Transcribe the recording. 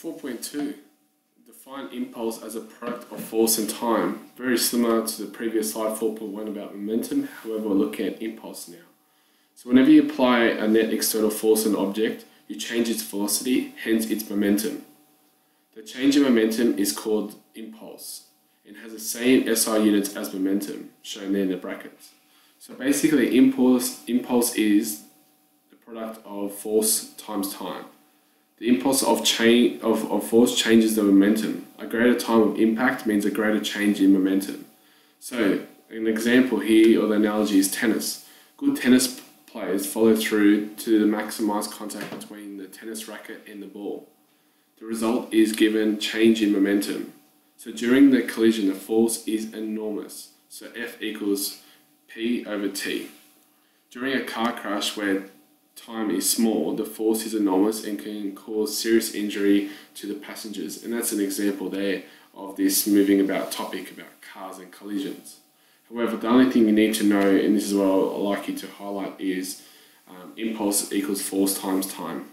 4.2 Define impulse as a product of force and time. Very similar to the previous slide 4.1 about momentum, however, we're looking at impulse now. So, whenever you apply a net external force on an object, you change its velocity, hence its momentum. The change in momentum is called impulse and has the same SI units as momentum, shown there in the brackets. So basically, impulse, impulse is the product of force times time. The impulse of, change, of, of force changes the momentum. A greater time of impact means a greater change in momentum. So, an example here, or the analogy is tennis. Good tennis players follow through to maximize contact between the tennis racket and the ball. The result is given change in momentum. So during the collision, the force is enormous. So F equals P over T. During a car crash where time is small, the force is enormous and can cause serious injury to the passengers. And that's an example there of this moving about topic about cars and collisions. However, the only thing you need to know, and this is what I'd like you to highlight, is um, impulse equals force times time.